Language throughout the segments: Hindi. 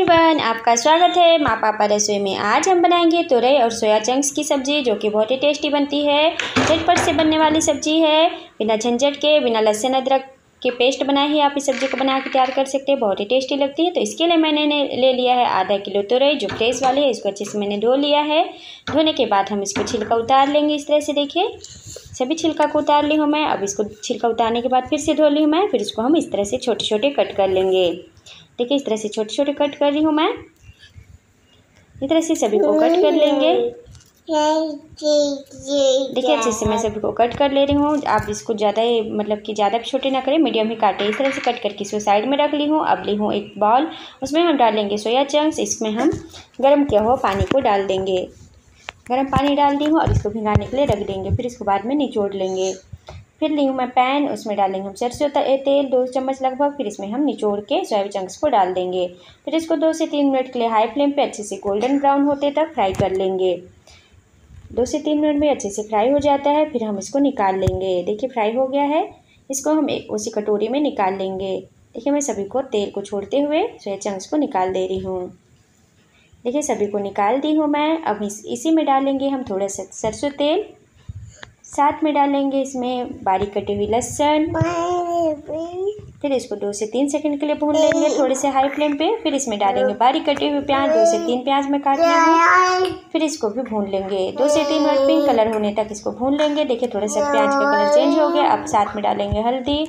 एवरीवन आपका स्वागत है। माँ पापा रसोई में आज हम बनाएँगे तुरई और सोया चंक्स की सब्ज़ी, जो कि बहुत ही टेस्टी बनती है। झटपट से बनने वाली सब्ज़ी है। बिना झंझट के, बिना लहसुन अदरक के पेस्ट बनाए ही आप इस सब्ज़ी को बना के तैयार कर सकते हैं। बहुत ही टेस्टी लगती है। तो इसके लिए मैंने ले लिया है आधा किलो तुरई, जो फ्रेश वाली है। इसको अच्छे से मैंने धो लिया है। धोने के बाद हम इसको छिलका उतार लेंगे इस तरह से, देखिए। सभी छिलका को उतार ली हूँ मैं। अब इसको छिलका उतारने के बाद फिर से धो ली हूँ मैं। फिर इसको हम इस तरह से छोटे छोटे कट कर लेंगे। देखिए, इस तरह से छोटे छोटे कट कर रही हूँ मैं। इस तरह से सभी को कट कर लेंगे। देखिए, अच्छे से मैं सभी को कट कर ले रही हूँ। आप इसको ज़्यादा मतलब कि ज़्यादा छोटे ना करें, मीडियम ही काटें। इस तरह से कट करके इसको साइड में रख ली हूँ। अब ली हूँ एक बॉल उसमें हम डालेंगे सोया चंक्स। इसमें हम गर्म किया हुआ पानी को डाल देंगे। गर्म पानी डाल दी हूँ। और इसको भिंगाने के लिए रख देंगे। फिर इसको बाद में निचोड़ लेंगे। फिर ली हूँ मैं पैन, उसमें डालेंगे हम सरसों तेल, दो चम्मच लगभग, फिर इसमें हम निचोड़ के सोयाबीन चंक्स को डाल देंगे। फिर इसको दो से तीन मिनट के लिए हाई फ्लेम पे अच्छे से गोल्डन ब्राउन होते तक फ्राई कर लेंगे। दो से तीन मिनट में अच्छे से फ्राई हो जाता है, फिर हम इसको निकाल लेंगे। देखिए फ्राई हो गया है, इसको हम एक उसी कटोरी में निकाल लेंगे। देखिए मैं सभी को तेल को छोड़ते हुए सोया चंक्स को निकाल दे रही हूँ। देखिए सभी को निकाल दी हूँ मैं, अब इस, इसी में डालेंगे हम थोड़ा सा सरसों तेल। साथ में डालेंगे इसमें बारीक कटी हुई लहसन। फिर इसको दो से तीन सेकंड के लिए भून लेंगे थोड़े से हाई फ्लेम पे। फिर इसमें डालेंगे बारीक कटे हुई प्याज, दो से तीन प्याज में काट लेंगे। फिर इसको भी भून लेंगे। दो से तीन मिनट पिंक कलर होने तक इसको भून लेंगे। देखिए, थोड़ा सा प्याज का कलर चेंज हो गया। अब साथ में डालेंगे हल्दी,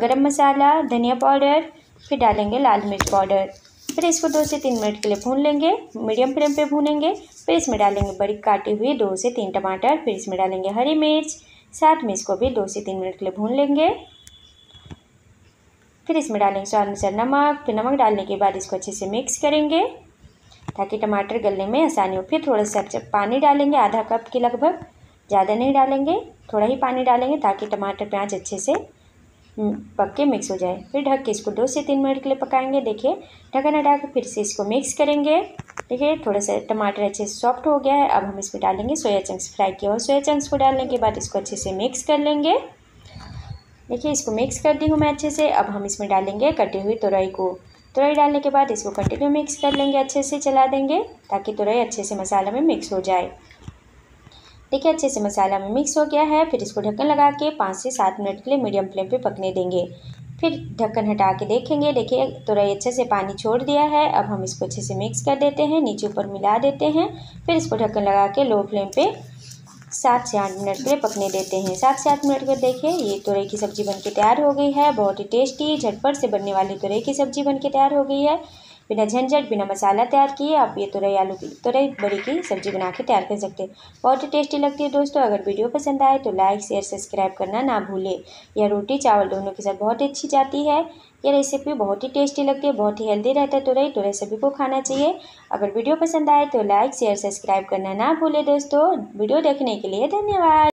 गरम मसाला, धनिया पाउडर, फिर डालेंगे लाल मिर्च पाउडर। फिर इसको दो से तीन मिनट के लिए भून लेंगे। मीडियम फ्लेम पे भूनेंगे। फिर इसमें डालेंगे बड़ी काटे हुए दो से तीन टमाटर। फिर इसमें डालेंगे हरी मिर्च। साथ में इसको भी दो से तीन मिनट के लिए भून लेंगे। फिर इसमें डालेंगे स्वाद अनुसार नमक। फिर नमक डालने के बाद इसको अच्छे से मिक्स करेंगे ताकि टमाटर गलने में आसानी हो। फिर थोड़ा सा पानी डालेंगे, आधा कप के लगभग, ज़्यादा नहीं डालेंगे, थोड़ा ही पानी डालेंगे ताकि टमाटर प्याज अच्छे से पक के मिक्स हो जाए। फिर ढक के इसको दो से तीन मिनट के लिए पकाएँगे। देखिए, ढक्कन हटा के फिर से इसको मिक्स करेंगे। देखिए, थोड़ा सा टमाटर अच्छे से सॉफ्ट हो गया है। अब हम इसमें डालेंगे सोया चंक्स फ्राई किया हुआ सोया चंक्स को डालने के बाद इसको अच्छे से मिक्स कर लेंगे। देखिए, इसको मिक्स कर दी हूँ मैं अच्छे से। अब हम इसमें डालेंगे कटी हुई तुरई को। तुरई डालने के बाद इसको कंटिन्यू मिक्स कर लेंगे अच्छे से, चला देंगे, ताकि तुरई अच्छे से मसाला में मिक्स हो जाए। देखिए, अच्छे से मसाला में मिक्स हो गया है, फिर इसको ढक्कन लगा के पाँच से सात मिनट के लिए मीडियम फ्लेम पे पकने देंगे। फिर ढक्कन हटा के देखेंगे, देखिए तुरई अच्छे से पानी छोड़ दिया है, अब हम इसको अच्छे से मिक्स कर देते हैं, नीचे ऊपर मिला देते हैं, फिर इसको ढक्कन लगा के लो फ्लेम पे सात से आठ मिनट के लिए पकने देते हैं। सात से आठ मिनट के देखिए, ये तुरई की सब्ज़ी बन के तैयार हो गई है, बहुत ही टेस्टी झटपट से बनने वाली तुरई की सब्ज़ी बन के तैयार हो गई है। बिना झंझट, बिना मसाला तैयार किए आप ये तुरई आलू की, तुरई बड़ी की सब्ज़ी बना के तैयार कर सकते हैं। बहुत ही टेस्टी लगती है दोस्तों। अगर वीडियो पसंद आए तो लाइक, शेयर, सब्सक्राइब करना ना भूलें। यह रोटी चावल दोनों के साथ बहुत ही अच्छी जाती है। ये रेसिपी बहुत ही टेस्टी लगती है, बहुत ही हेल्दी रहता है तुरई। तुरई सभी को खाना चाहिए। अगर वीडियो पसंद आए तो लाइक, शेयर, सब्सक्राइब करना ना भूलें दोस्तों। वीडियो देखने के लिए धन्यवाद।